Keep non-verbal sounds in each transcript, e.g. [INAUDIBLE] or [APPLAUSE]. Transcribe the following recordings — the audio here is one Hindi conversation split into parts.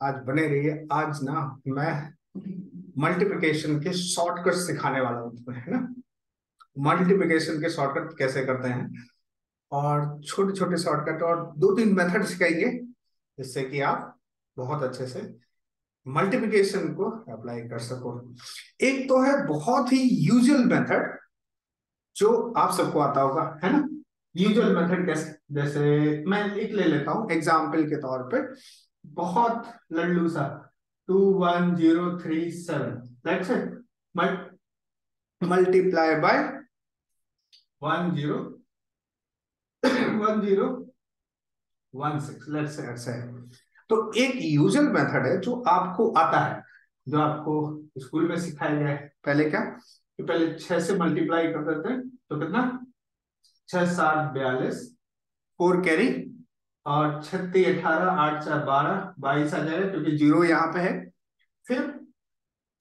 आज बने रहिए। आज ना मैं मल्टीप्लिकेशन के शॉर्टकट सिखाने वाला हूँ है ना? मल्टीप्लिकेशन के शॉर्टकट कैसे करते हैं? और छोटे छोटे शॉर्टकट और दो तीन मेथड सिखाएँगे जिससे कि आप बहुत अच्छे से मल्टीप्लिकेशन को अप्लाई कर सको। एक तो है बहुत ही यूजुअल मेथड जो आप सबको आता होगा, है ना? यूजुअल मेथड कैसे, जैसे मैं एक ले लेता हूँ एग्ज़ाम्पल के तौर पे। बहुत लल्लू सा। Two one zero three seven. Let's multiply by one zero. One zero. One six let's say तो एक यूजुअल मेथड है जो आपको आता है, जो आपको स्कूल में सिखाया गया है। पहले क्या? कि पहले छह से मल्टीप्लाई कर देते हैं तो कितना? छह सात बयालीस। फोर कैरी और छत्तीस, अठारह, आठ, चार, बारह, बाईस आ जाएगा क्योंकि ज़ीरो यहाँ पे है। फिर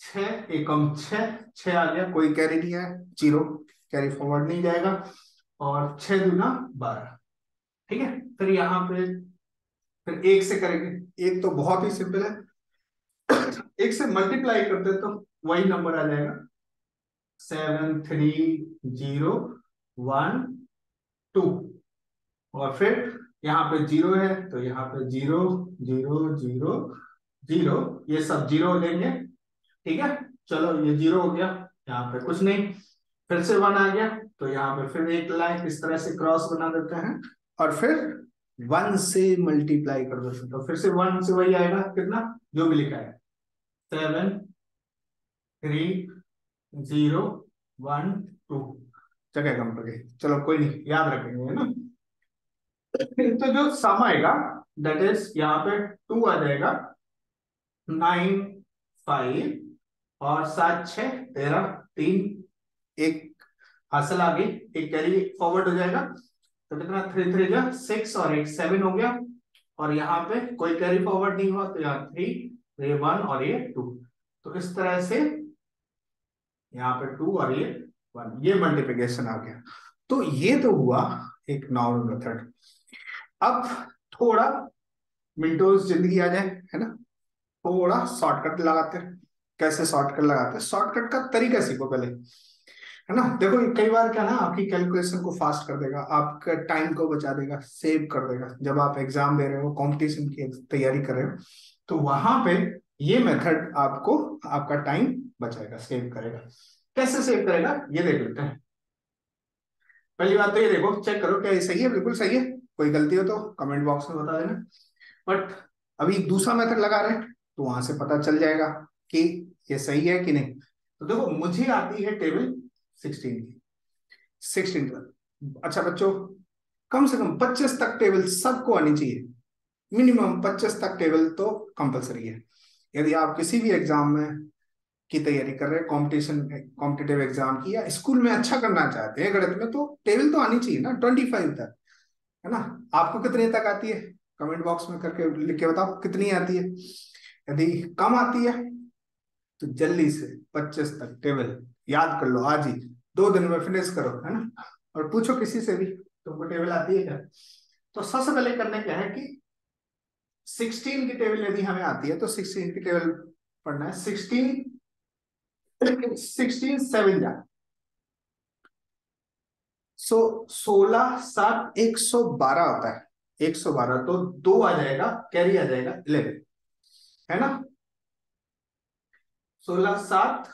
छह एकम छह छह आ गया, कोई कैरी नहीं है, ज़ीरो कैरी फॉरवर्ड नहीं जाएगा। और छह दूना बारह, ठीक है? फिर यहाँ पे, फिर एक से करेंगे। एक तो बहुत ही सिंपल है। एक से मल्टीप्लाई करते तो वही नंबर आ जाएगा। Seven three zero one two और फिर यहाँ पे ज़ीरो है तो यहाँ पे ज़ीरो ज़ीरो ज़ीरो ज़ीरो, ये सब ज़ीरो लेंगे ठीक है? चलो, ये ज़ीरो हो गया, यहाँ पे कुछ नहीं, फिर से वन आ गया तो यहाँ पे फिर एक लाइन इस तरह से क्रॉस बना देते हैं, और फिर वन से मल्टीप्लाई कर दो तो फिर से वन से वही आएगा, कितना? जो भी लिखा है seven three zero one two जगह कम चलो कोई नहीं, याद रखेंगे, है ना? तो जो सम आएगा दैट इज़ यहाँ पे टू आ जाएगा नाइन फाइव और सात छ तेरह, तीन, एक। हासिल आ गई एक कैरी फॉरवर्ड हो जाएगा। तो कितना? थ्री थ्री जा सिक्स और एक सेवन हो गया। और यहाँ पे कोई कैरी फॉरवर्ड नहीं हुआ तो यहाँ थ्री ये वन और ये टू तो इस तरह से यहाँ पे टू और ये वन ये मल्टीप्लीकेशन आ गया। तो ये तो हुआ एक नॉर्मल मेथड अब थोड़ा मिनटोज ज़िंदगी आ जाए, है ना? थोड़ा शॉर्टकट लगाते हैं कैसे शॉर्टकट लगाते? शॉर्टकट का तरीका सीखो पहले, है ना? देखो, कई बार क्या ना, आपकी कैलकुलेशन को फास्ट कर देगा, आपका टाइम को बचा देगा सेव कर देगा। जब आप एग्ज़ाम दे रहे हो कंपटीशन की तैयारी कर रहे हो तो वहाँ पे ये मेथड आपको, आपका टाइम बचाएगा सेव करेगा। कैसे सेव करेगा? ये देख लेते हैं। पहली बात तो ये देखो चेक करो, क्या ये सही है? बिल्कुल सही है। कोई गलती हो तो कमेंट बॉक्स में बता देना। बट अभी दूसरा मेथड लगा रहे हैं तो वहाँ से पता चल जाएगा कि ये सही है कि नहीं। तो देखो, मुझे आती है टेबल सिक्सटीन की। सिक्सटीन अच्छा बच्चों, कम से कम पच्चीस तक टेबल सबको आनी चाहिए। मिनिमम पच्चीस तक टेबल तो कंपलसरी है। यदि आप किसी भी एग्ज़ाम में की तैयारी कर रहे हैं कॉम्पिटिशन कॉम्पिटेटिव एग्ज़ाम की, या स्कूल में अच्छा करना चाहते हैं, गणित में तो टेबल तो आनी चाहिए ना ट्वेंटी फाइव तक। है ना? आपको कितने तक आती है? कमेंट बॉक्स में करके लिख के बताओ, कितनी आती है? यदि कम आती है तो जल्दी से पच्चीस तक टेबल याद कर लो, आज ही दो दिन में फिनिश करो, है ना? और पूछो किसी से भी, तुमको टेबल आती है क्या? तो सबसे पहले करने क्या है कि सिक्सटीन की टेबल यदि हमें आती है तो सिक्सटीन की टेबल पढ़ना है। सिक्सटीन सिक्सटीन सेवन जा। सो सोलह सात एक सौ बारह होता है। एक सौ बारह तो दो आ जाएगा कैरी आ जाएगा इलेवन है ना? सोलह सात,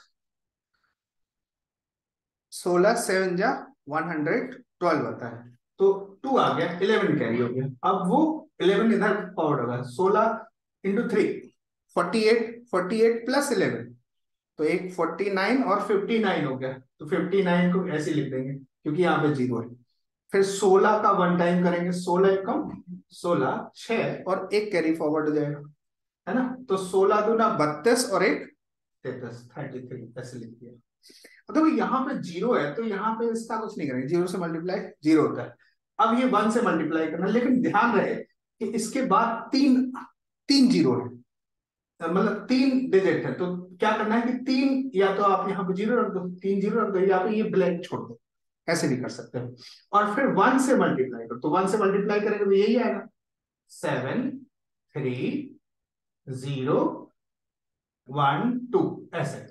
सोलह सेवन जा वन हंड्रेड ट्वेल्व आता है। तो टू आ गया इलेवन कैरी हो गया। अब वो इलेवन इधर फॉरवर्ड होगा। सोलह into three forty eight forty eight plus eleven तो एक फोर्टी नाइन और फिफ्टी नाइन हो गया। तो फिफ्टी नाइन को ऐसे लिख देंगे। क्योंकि यहाँ पे ज़ीरो है। फिर सोलह का वन टाइम करेंगे, सोलह कम सोलह छ और एक कैरी फॉरवर्ड हो जाएगा, है ना? तो सोलह दूना बत्तीस और एक तैतीस थर्टी थ्री ऐसे लिख दिया। देखो तो यहाँ पे ज़ीरो है तो यहाँ पे इसका कुछ नहीं करेंगे। ज़ीरो से मल्टीप्लाई ज़ीरो होता है। अब ये वन से मल्टीप्लाई करना, लेकिन ध्यान रहे कि इसके बाद तीन तीन ज़ीरो है। मतलब तीन डिजिट है। तो क्या करना है कि तीन, या तो आप यहाँ पे ज़ीरो रख दो, तीन ज़ीरो रख दो, या पे ये ब्लैंक छोड़ दो। ऐसे भी कर सकते हो। और फिर वन से मल्टीप्लाई करो तो वन से मल्टीप्लाई करेंगे तो यही आएगा। Seven three zero one two ऐसे।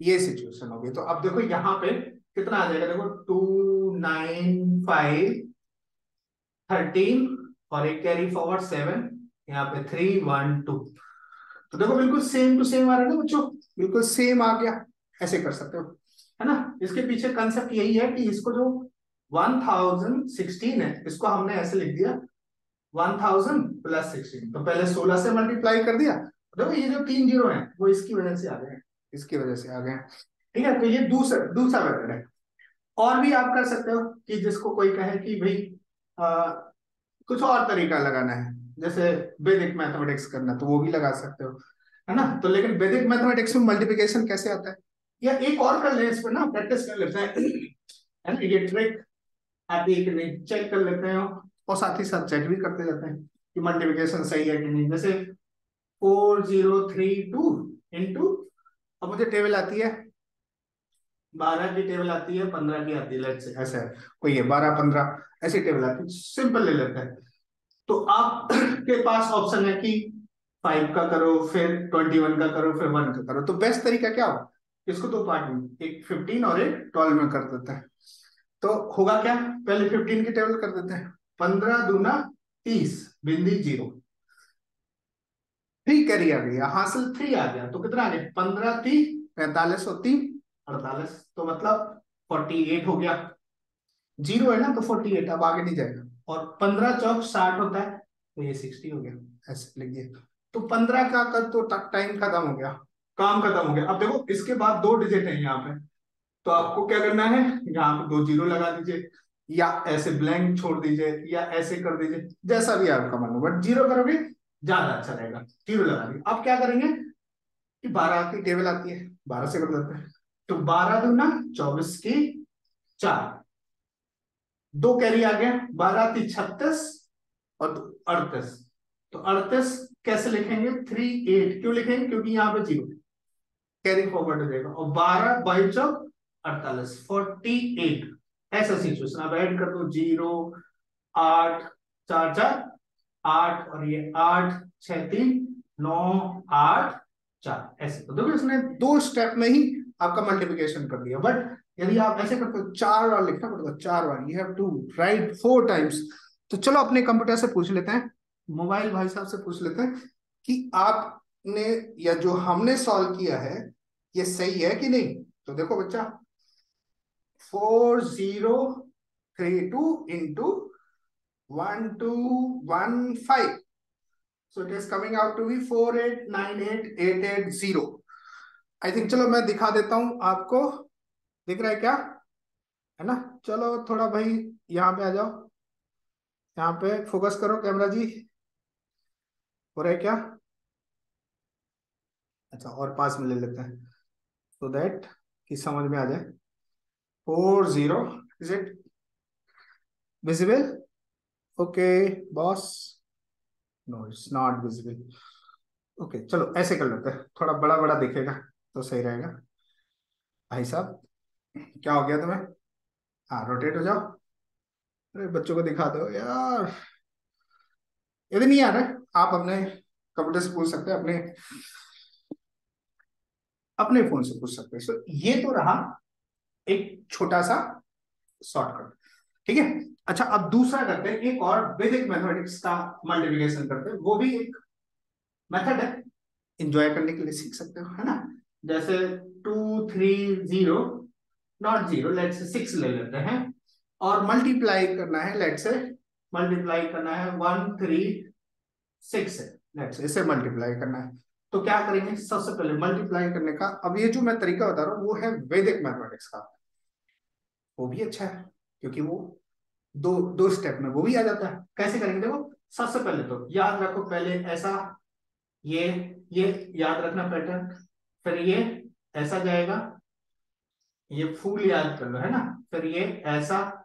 ये सिचुएशन होगी तो अब देखो यहाँ पे कितना आ जाएगा? देखो टू नाइन फाइव थर्टीन और एक कैरी फॉरवर्ड सेवन यहाँ पे थ्री वन टू तो देखो, बिल्कुल सेम टू सेम आ रहा है ना बच्चों? बिल्कुल सेम आ गया। ऐसे कर सकते हो। है ना? इसके पीछे कंसेप्ट यही है कि इसको जो 1016 है इसको हमने ऐसे लिख दिया 1000 प्लस 16 तो पहले 16 से मल्टीप्लाई कर दिया। देखो ये जो तीन ज़ीरो है वो इसकी वजह से आ गए इसकी वजह से आ गए ठीक है? तो ये दूसरा दूसरा मेथड है। और भी आप कर सकते हो कि जिसको कोई कहे कि भाई आ, कुछ और तरीका लगाना है। जैसे वैदिक मैथमेटिक्स करना तो वो भी लगा सकते हो। है ना? तो लेकिन वैदिक मैथमेटिक्स में मल्टीप्लिकेशन कैसे आता है? या एक और कर ले इस पर ना प्रैक्टिस कर लेते हैं। ये ट्रिक आती है कि नहीं चेक कर लेते हैं और साथ ही साथ चेक भी करते जाते हैं कि मल्टीप्लिकेशन सही है कि नहीं। जैसे four zero three two into अब मुझे टेबल आती है, बारह की टेबल आती है, पंद्रह की आती है ऐसा है। कोई है, बारह, पंद्रह, ऐसी टेबल आती है सिंपल ले लेते हैं। तो आपके पास ऑप्शन है कि फाइव का करो, फिर ट्वेंटी वन का करो, फिर वन का करो। तो बेस्ट तरीका क्या हो? इसको दो पार्ट में, एक फिफ्टीन और एक ट्वेल्व में कर देते हैं। तो होगा क्या? पहले फिफ्टीन की टेबल कर देते हैं। पंद्रह दूना तीस, बिंदी ज़ीरो। थ्री कैरी आ गया हासिल थ्री आ गया। तो कितना आ गया? पंद्रह थी पैंतालीस और तीन, अड़तालीस। तो मतलब फोर्टी एट हो गया। ज़ीरो है ना तो फोर्टी एट अब आगे नहीं जाएगा। और पंद्रह चौक साठ होता है तो ये सिक्सटी हो गया। ऐसे लिखिए। तो पंद्रह का कर तो टाइम खत्म हो गया। काम खत्म हो गया। अब देखो, इसके बाद दो डिजिट है यहाँ पे। तो आपको क्या करना है? यहाँ पे दो ज़ीरो लगा दीजिए, या ऐसे ब्लैंक छोड़ दीजिए, या ऐसे कर दीजिए, जैसा भी आपका मन हो। बट ज़ीरो करोगे, ज़्यादा अच्छा रहेगा। ज़ीरो लगा दीजिए। अब क्या करेंगे कि बारह की टेबल आती है। बारह से कर देते हैं। तो बारह दूना चौबीस की चार। दो कैरी आ गया। बारह थी छत्तीस और अड़तीस। तो अड़तीस कैसे लिखेंगे? थ्री एट क्यों लिखेंगे? क्योंकि यहाँ पे ज़ीरो कैरी फॉरवर्ड हो जाएगा और बारह बाई चौक अड़तालीस फोर्टी एट ऐसा सिचुएशन अब ऐड कर दो ज़ीरो आठ, चार चार, आठ और ये आठ छ तीन, नौ, आठ, चार, ऐसे। तो देखो इसने दो स्टेप में ही आपका मल्टीप्लिकेशन कर दिया। बट यदि आप ऐसे करते हो, चार बार लिखना पड़ेगा चार बार you have to write four times तो चलो अपने कंप्यूटर से पूछ लेते हैं। मोबाइल भाई साहब से पूछ लेते हैं कि आपने या जो हमने सॉल्व किया है, ये सही है कि नहीं? तो देखो बच्चा four zero three two into one two one five so it is coming out to be four eight nine eight eight eight zero I think चलो मैं दिखा देता हूँ आपको। दिख रहा है क्या? है ना? चलो थोड़ा भाई यहाँ पे आ जाओ। यहाँ पे फोकस करो कैमरा जी। हो रहा है क्या? अच्छा और पास में ले लेते हैं। सो so दैट कि समझ में आ जाए। Four zero is it visible okay boss no it's not visible okay चलो, ऐसे कर लेते हैं। थोड़ा बड़ा बड़ा दिखेगा तो सही रहेगा। भाई साहब, क्या हो गया तुम्हें? हाँ रोटेट हो जाओ। अरे, बच्चों को दिखा दो यार। यदि नहीं आ रहा आप अपने कंप्यूटर से पूछ सकते हैं, अपने अपने फ़ोन से पूछ सकते हैं। सो ये तो रहा एक छोटा सा शॉर्टकट ठीक है? अच्छा अब दूसरा करते हैं, एक और वैदिक मैथमेटिक्स का मल्टीप्लिकेशन करते हैं। वो भी एक मेथड है। इंजॉय करने के लिए सीख सकते हो, है ना? जैसे two three zero not zero let say six ले लेते हैं। और मल्टीप्लाई करना है लेट से मल्टीप्लाई करना है वन थ्री सिक्स लेट से इसे मल्टीप्लाई करना है। तो क्या करेंगे? सबसे पहले मल्टीप्लाई करने का। अब ये जो मैं तरीका बता रहा हूँ, वो है वैदिक मैथमेटिक्स का। वो भी अच्छा है, क्योंकि वो दो दो स्टेप में वो भी आ जाता है। कैसे करेंगे? देखो, सबसे पहले तो याद रखो, पहले ऐसा, ये ये याद रखना पैटर्न फिर ये, ऐसा जाएगा। ये फूल याद कर लो, है ना? फिर ये, ऐसा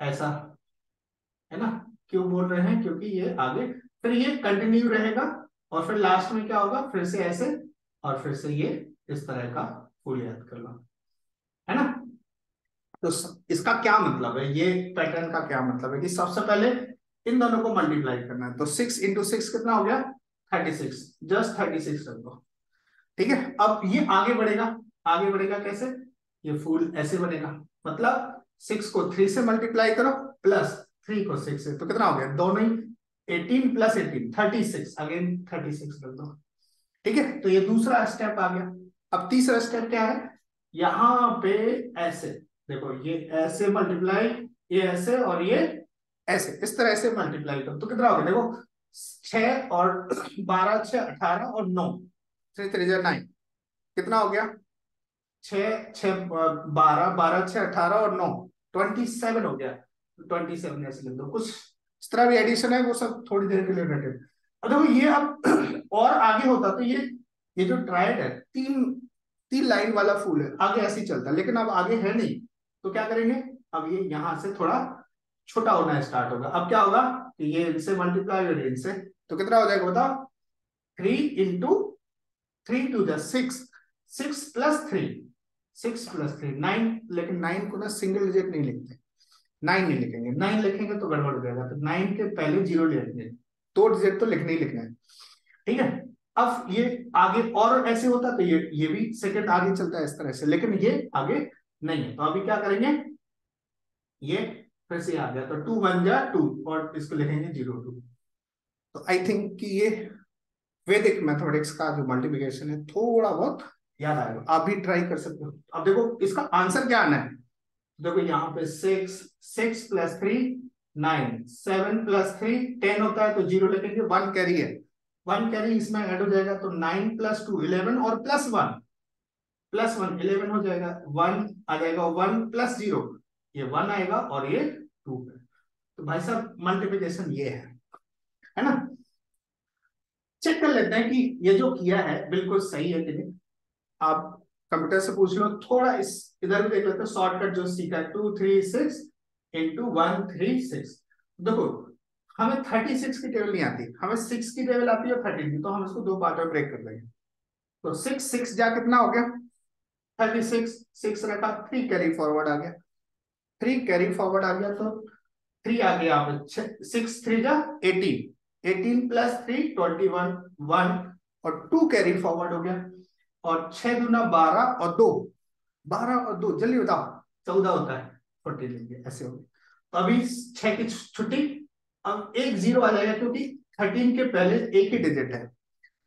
ऐसा, है ना? क्यों बोल रहे हैं? क्योंकि ये आगे, फिर ये कंटिन्यू रहेगा। और फिर लास्ट में क्या होगा? फिर से ऐसे और फिर से ये इस तरह का फूल याद कर लो है ना? तो इसका क्या मतलब है? ये पैटर्न का क्या मतलब है? कि सबसे पहले इन दोनों को मल्टीप्लाई करना है। तो सिक्स इंटू सिक्स कितना हो गया? Thirty six just thirty six रख दो। ठीक है? अब ये आगे बढ़ेगा। आगे बढ़ेगा कैसे? ये फूल ऐसे बनेगा। मतलब सिक्स को थ्री से मल्टीप्लाई करो प्लस थ्री को सिक्स से। तो कितना हो गया? दोनों ही eighteen plus eighteen thirty six again thirty six कर दो। ठीक है? तो ये दूसरा स्टेप आ गया। अब तीसरा स्टेप क्या है? यहाँ पे ऐसे। देखो, ये ऐसे मल्टीप्लाई ये ऐसे और ये ऐसे। इस तरह से मल्टीप्लाई करो। तो कितना हो गया देखो छ और बारह छ अठारह और नौ। Three three nine. कितना हो गया? छ छ बारह बारह छ अठारह और नौ। ट्वेंटी सेवन हो गया। ट्वेंटी सेवन ऐसे लिख दो। कुछ इस तरह भी एडिशन है, वो सब थोड़ी देर के लिए रटे अब देखो, ये अब [CLEARS THROAT] और आगे होता तो ये ये जो ट्राइड है, तीन तीन लाइन वाला फूल है, आगे ऐसे ही चलता, लेकिन अब आगे है नहीं तो क्या करेंगे? अब ये यहाँ से थोड़ा छोटा होना स्टार्ट होगा। अब क्या होगा? कि ये इनसे मल्टीप्लाई हो इनसे तो कितना हो जाएगा बताओ? Three into three two the six six plus three six plus three nine लेकिन नाइन को ना सिंगल डिजिट नहीं लिखते। नाइन नहीं लिखेंगे। नाइन लिखेंगे तो गड़बड़ हो जाएगा। तो नाइन के पहले ज़ीरो लिखेंगे दो डिजिट तो लिखने ही लिखना है। ठीक है? अब ये आगे और ऐसे होता तो ये ये भी सेकंड आगे चलता है इस तरह से। लेकिन ये आगे नहीं है। तो अभी क्या करेंगे? ये फिर से आ गया। तो टू वन जा टू और इसको लिखेंगे ज़ीरो टू तो आई थिंक कि ये वैदिक मैथमेटिक्स का जो मल्टीप्लिकेशन है, थोड़ा बहुत याद आएगा। आप भी ट्राई कर सकते हो। अब देखो, इसका आंसर क्या आना है? देखो यहाँ पे six six plus three nine seven plus three ten होता है तो ज़ीरो लिखेंगे वन कैरी है। वन कैरी इसमें ऐड हो जाएगा तो नाइन प्लस टू इलेवन और plus one plus one eleven हो जाएगा। वन आ जाएगा वन प्लस ज़ीरो ये वन आएगा और ये टू तो भाई साहब मल्टीप्लीकेशन ये है। है ना? चेक कर लेते हैं कि ये जो किया है, बिल्कुल सही है कि नहीं। आप कंप्यूटर से पूछ लो थोड़ा इस, इधर भी देख लेते हैं शॉर्टकट जो सीखा two three six into one three six देखो, हमें थर्टी सिक्स की टेबल नहीं आती। हमें सिक्स की टेबल आती है थर्टी की तो हम इसको दो पार्ट में ब्रेक कर देंगे। तो सिक्स सिक्स जा कितना हो गया? थर्टी सिक्स सिक्स रखा थ्री कैरी फॉरवर्ड आ गया। थ्री कैरी फॉरवर्ड आ गया तो थ्री आ गया सिक्स थ्री जा eighteen eighteen plus three twenty one one और टू कैरी फॉरवर्ड हो गया। और छह दूना बारह और दो। बारह और दो, जल्दी बताओ। चौदह होता है फोर्टी लेंगे ऐसे हो तो अभी छह की छुट्टी, अब एक ज़ीरो आ जाएगा क्योंकि थर्टीन के पहले एक ही डिजिट है।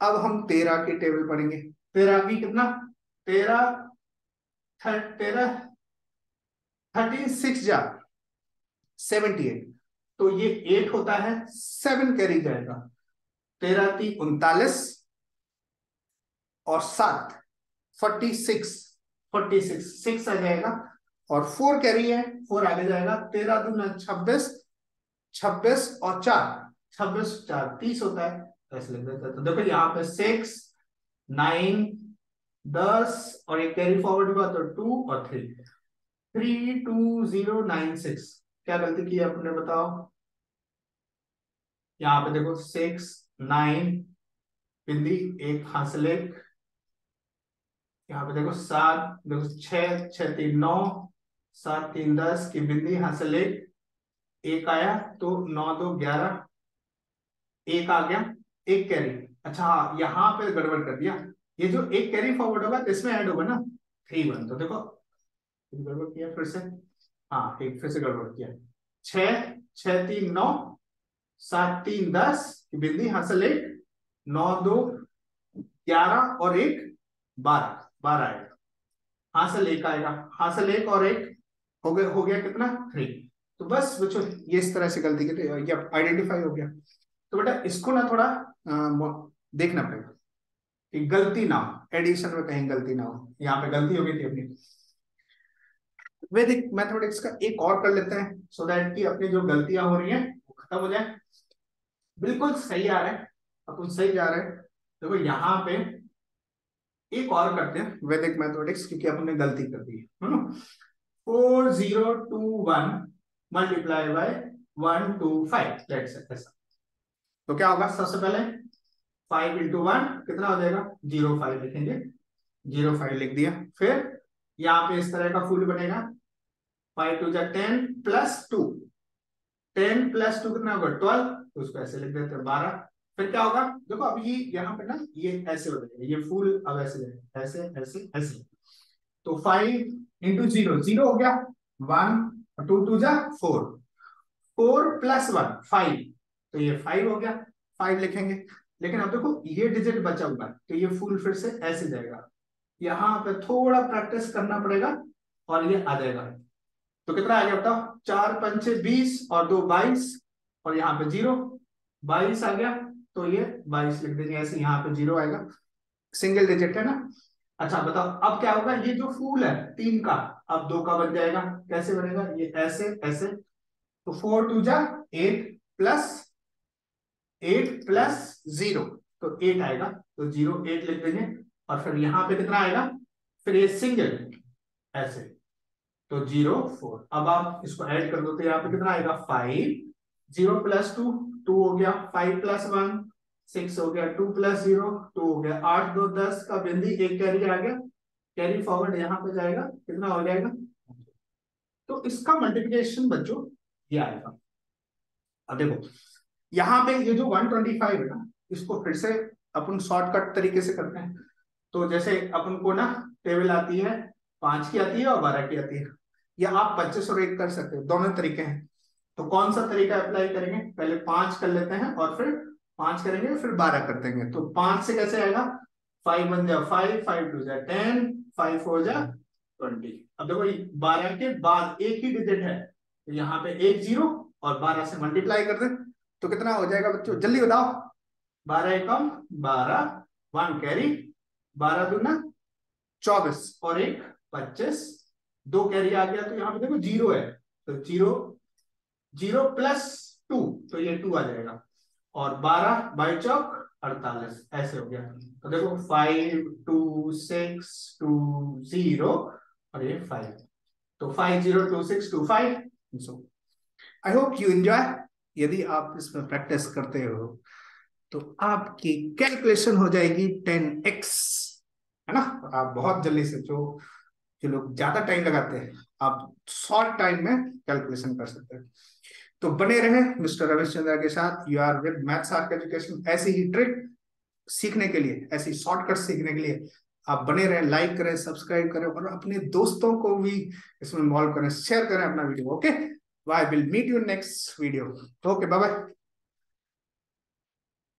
अब हम तेरह की टेबल पढ़ेंगे। तेरह की कितना? तेरह तेरह थर्टीन सिक्स जा। सेवेंटी एट तो ये एट होता है सेवन कैरी जाएगा तेरह तीन उनतालीस और सात forty six forty six six आ जाएगा। और फोर कैरी है फोर आगे जाएगा। तेरह दूना छब्बीस छब्बीस और चार। छब्बीस चार तीस होता है। ऐसे लिख देते तो देखो यहाँ पे सिक्स नाइन दस और एक कैरी फॉरवर्ड हुआ तो टू और three three two zero nine six क्या गलती की आपने बताओ? यहाँ पे देखो सिक्स नाइन बिंदी एक हासिल एक यहाँ पे देखो सात, देखो छ छ तीन नौ, सात तीन दस की बिंदी हासिल एक एक आया तो नौ दो ग्यारह। एक आ गया, एक कैरी अच्छा हाँ यहाँ पे गड़बड़ कर दिया। ये जो एक कैरी फॉरवर्ड होगा इसमें ऐड होगा ना? थ्री वन तो देखो गड़बड़ किया फिर से। हाँ एक फिर से गड़बड़ किया। छ छ तीन नौ, सात तीन दस की बिंदी हासिल एक नौ दो ग्यारह और एक बारह। बारह आएगा। हासिल एक आएगा। हासिल एक और एक हो गया हो गया कितना? थ्री तो बस बच्चों ये इस तरह से गलती के ये आइडेंटिफाई हो गया। तो बेटा इसको ना थोड़ा आ, देखना पड़ेगा कि गलती ना हो। एडिशन में कहीं गलती ना हो। यहाँ पे गलती हो गई थी अपनी। वैदिक मैथमेटिक्स का एक और कर लेते हैं सो दैट कि अपनी जो गलतियाँ हो रही हैं वो खत्म हो जाए। बिल्कुल सही आ रहा है। अपन सही जा रहे हैं। देखो तो यहाँ पे एक और करते हैं वैदिक मैथमेटिक्स, क्योंकि अपने गलती कर दी है four zero two one multiply by one two five ऐसा। तो क्या होगा सबसे पहले? फाइव इंटू वन कितना हो जाएगा? ज़ीरो फाइव लिखेंगे। ज़ीरो फाइव लिख दिया। फिर यहाँ पे इस तरह का फुल बनेगा। फाइव टू जा ten plus two. Ten plus two कितना होगा? ट्वेल्व तो उसको ऐसे लिख देते हैं, बारह। फिर क्या होगा? देखो अब ये यहाँ पे ना, ये ऐसे हो जाएगा। ये फुल अब ऐसे जाएगा। ऐसे ऐसे ऐसे। तो फाइव इंटू ज़ीरो ज़ीरो हो गया। वन टू टू जा four four plus one five तो ये फाइव हो गया। फाइव लिखेंगे। लेकिन अब देखो, ये डिजिट बचा हुआ है। तो ये फुल फिर से ऐसे जाएगा। यहाँ पे थोड़ा प्रैक्टिस करना पड़ेगा और ये आ जाएगा। तो कितना आ गया बताओ? चार, पंचे बीस और दो, बाईस। और यहाँ पे ज़ीरो बाईस आ गया। तो ये बाईस लिख देंगे, ऐसे यहाँ पे ज़ीरो आएगा। सिंगल डिजिट है ना? अच्छा बताओ, अब क्या होगा? ये जो फूल है, तीन का, अब दो का बन जाएगा। कैसे बनेगा? ये ऐसे ऐसे। तो फोर टू जा eight plus eight plus zero तो एट आएगा तो ज़ीरो एट लिख देंगे। और फिर यहाँ पे कितना आएगा? फिर ये सिंगल ऐसे। तो ज़ीरो फोर अब आप इसको ऐड कर दो तो यहाँ पे कितना आएगा? Five zero plus two two हो गया फाइव प्लस वन सिक्स हो गया टू प्लस ज़ीरो टू हो गया आठ, दो, दस का बिंदी, एक कैरी आ गया। कैरी फॉरवर्ड यहाँ पे जाएगा, कितना हो जाएगा? तो इसका मल्टीप्लिकेशन बच्चों, ये आएगा। अब देखो, यहाँ पे ये जो 125 है ना, इसको फिर से अपन शॉर्टकट तरीके से करते हैं। तो जैसे अपन को ना टेबल आती है, पाँच की आती है और बारह की आती है। या आप पच्चीस और एक कर सकते हो, दोनों तरीके हैं। तो कौन सा तरीका अप्लाई करेंगे? पहले पाँच कर लेते हैं और फिर पाँच करेंगे फिर बारह कर देंगे। तो पाँच से कैसे आएगा? फाइव वन जा फाइव फाइव टू जा टेन फाइव फोर जा ट्वेंटी अब देखो बारह के बाद एक ही डिजिट है। तो यहाँ पे एक ज़ीरो और बारह से मल्टीप्लाई कर दे। तो कितना हो जाएगा बच्चों? जल्दी बताओ। बारह एकम, बारह वन कैरी बारह दूना, चौबीस और एक, पच्चीस। दो कैरी आ गया तो यहाँ पे देखो ज़ीरो है। तो ज़ीरो ज़ीरो प्लस टू तो ये टू आ जाएगा। और बारह बाई चौक अड़तालीस, ऐसे हो गया। तो देखो five two six two zero और ये फाइव तो five zero two six two five so I hope you enjoy यदि आप इसमें प्रैक्टिस करते हो तो आपकी कैलकुलेशन हो जाएगी टेन एक्स है ना? आप बहुत जल्दी से जो जो लोग ज़्यादा टाइम लगाते हैं, आप शॉर्ट टाइम में कैलकुलेशन कर सकते हैं। तो बने रहे मिस्टर रविश्चंद्र के साथ। You are with maths arc education ऐसी ही ट्रिक सीखने के लिए, ऐसी शॉर्टकट सीखने के लिए। आप बने रहें लाइक करें सब्सक्राइब करें और अपने दोस्तों को भी इसमें इन्वॉल्व करें शेयर करें अपना video okay bye will meet you next video okay bye bye